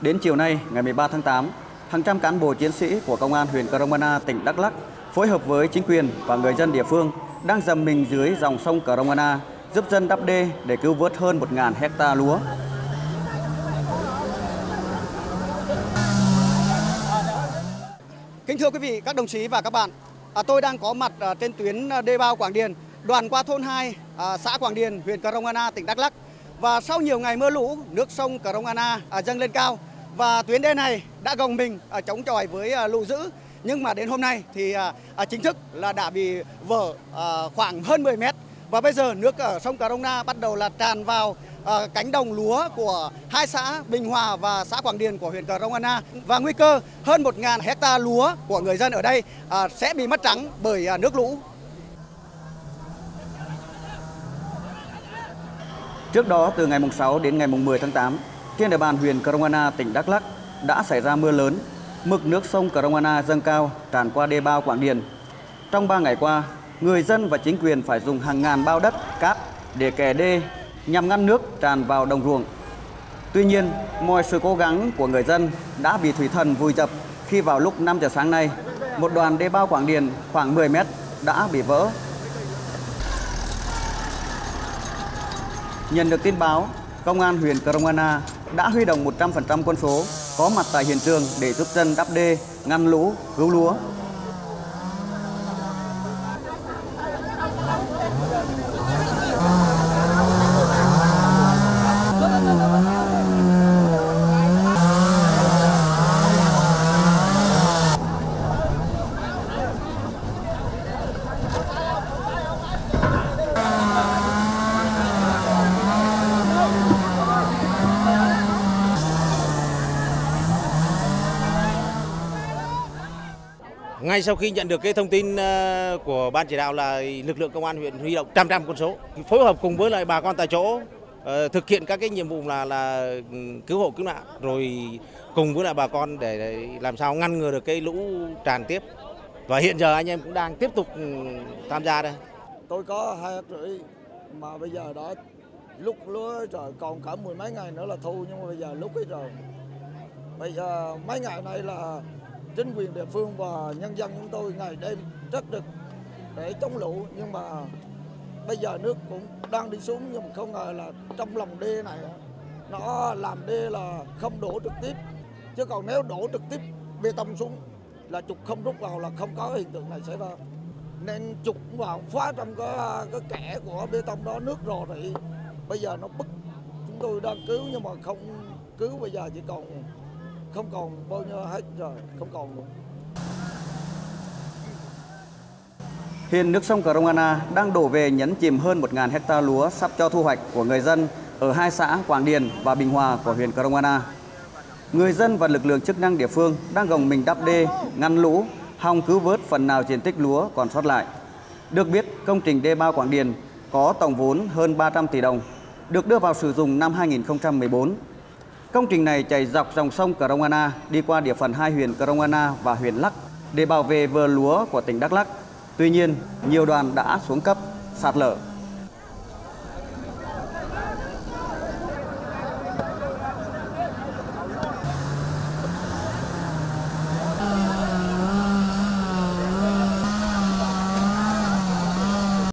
Đến chiều nay, ngày 13 tháng 8, hàng trăm cán bộ chiến sĩ của Công an huyện Cromana, tỉnh Đắk Lắk phối hợp với chính quyền và người dân địa phương đang dầm mình dưới dòng sông Cromana giúp dân đắp đê để cứu vớt hơn 1.000 hecta lúa. Kính thưa quý vị, các đồng chí và các bạn, à, tôi đang có mặt à, trên tuyến à, đê bao Quảng Điền, đoạn qua thôn 2, à, xã Quảng Điền, huyện Cromana, tỉnh Đắk Lắk. Và sau nhiều ngày mưa lũ, nước sông Cromana à, dâng lên cao và tuyến đê này đã gồng mình à, chống chọi với à, lũ dữ. Nhưng mà đến hôm nay thì à, chính thức là đã bị vỡ khoảng hơn 10 mét và bây giờ nước ở sông Cà Rông Na bắt đầu là tràn vào cánh đồng lúa của hai xã Bình Hòa và xã Quảng Điền của huyện Cà Rông Na và nguy cơ hơn 1.000 hecta lúa của người dân ở đây sẽ bị mất trắng bởi nước lũ. Trước đó, từ ngày 6 đến ngày 10 tháng 8, trên địa bàn huyện Cromana, tỉnh Đắk Lắk đã xảy ra mưa lớn. Mực nước sông Cromana dâng cao tràn qua đê bao Quảng Điền. Trong 3 ngày qua, người dân và chính quyền phải dùng hàng ngàn bao đất, cát để kè đê nhằm ngăn nước tràn vào đồng ruộng. Tuy nhiên, mọi sự cố gắng của người dân đã bị thủy thần vùi dập khi vào lúc 5 giờ sáng nay, một đoàn đê bao Quảng Điền khoảng 10 mét đã bị vỡ. Nhận được tin báo, Công an huyện Cromana đã huy động 100% quân số có mặt tại hiện trường để giúp dân đắp đê, ngăn lũ, cứu lúa. Ngay sau khi nhận được cái thông tin ờ, của ban chỉ đạo là lực lượng công an huyện huy động trăm trăm quân số phối hợp cùng với lại bà con tại chỗ ờ, thực hiện các cái nhiệm vụ là là ừ, cứu hộ cứu nạn, rồi cùng với lại bà con để làm sao ngăn ngừa được cái lũ tràn tiếp và hiện giờ anh em cũng đang tiếp tục ừ, tham gia đây. Tôi có hai rưỡi, mà bây giờ đã lúc lúa rồi còn cả mười mấy ngày nữa là thu, nhưng mà bây giờ lúc ấy rồi. Bây giờ mấy ngày này là chính quyền địa phương và nhân dân chúng tôi ngày đêm rất đực để chống lũ. Nhưng mà bây giờ nước cũng đang đi xuống, nhưng mà không ngờ là trong lòng đê này nó làm đê là không đổ trực tiếp. Chứ còn nếu đổ trực tiếp bê tông xuống là trục không rút vào là không có hiện tượng này xảy ra. Nên trục vào phá trong cái cái kẽ của bê tông đó, nước rò rỉ. Bây giờ nó bức, chúng tôi đang cứu nhưng mà không cứu bây giờ, chỉ còn không còn bao nhiêu hết rồi không còn nữa. Hiện nước sông Cromana đang đổ về nhấn chìm hơn 1.000 hecta lúa sắp cho thu hoạch của người dân ở hai xã Quảng Điền và Bình Hòa của huyện Cromana. Người dân và lực lượng chức năng địa phương đang gồng mình đắp đê, ngăn lũ, hòng cứu vớt phần nào diện tích lúa còn sót lại. Được biết, công trình đê bao Quảng Điền có tổng vốn hơn 300 tỷ đồng, được đưa vào sử dụng năm 2014. Công trình này chạy dọc dòng sông Cromana đi qua địa phận hai huyện Cromana và huyện Lắc để bảo vệ vườn lúa của tỉnh Đắk Lắk. Tuy nhiên, nhiều đoàn đã xuống cấp, sạt lở